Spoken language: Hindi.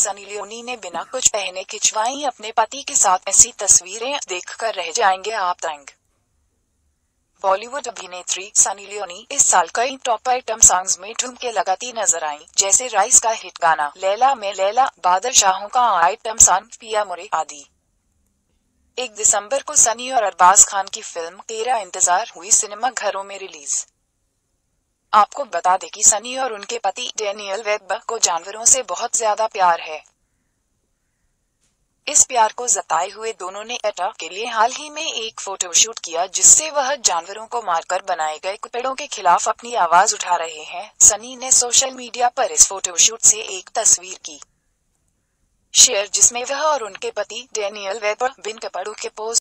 सनी लियोनी ने बिना कुछ पहने खिंचवाई, अपने पति के साथ ऐसी तस्वीरें देखकर रह जाएँगे आप तंग बॉलीवुड अभिनेत्री सनी लियोनी इस साल कई टॉप आइटम सॉन्ग्स में ठुमके लगाती नज़र आई, जैसे राइस का हिट गाना, लैला में लैला, बादल शाहों का आइटम सॉन्ग पिया मोरे आदि। एक दिसंबर को सनी और अरबाज खान की फ़िल्म तेरा इंतज़ार हुई सिनेमा घरों में रिलीज़। आपको बता दें कि सनी और उनके पति डेनियल वेब को जानवरों से बहुत ज़्यादा प्यार है। इस प्यार को जताए हुए दोनों ने एटा के लिए हाल ही में एक फोटोशूट किया जिससे वह जानवरों को मारकर बनाए गए कुपेड़ों के खिलाफ अपनी आवाज़ उठा रहे हैं। सनी ने सोशल मीडिया पर इस फोटोशूट से एक तस्वीर की। शेयर जिसमें वह और उनके पति डेनियल वेबर बिन कपड़ों के पोज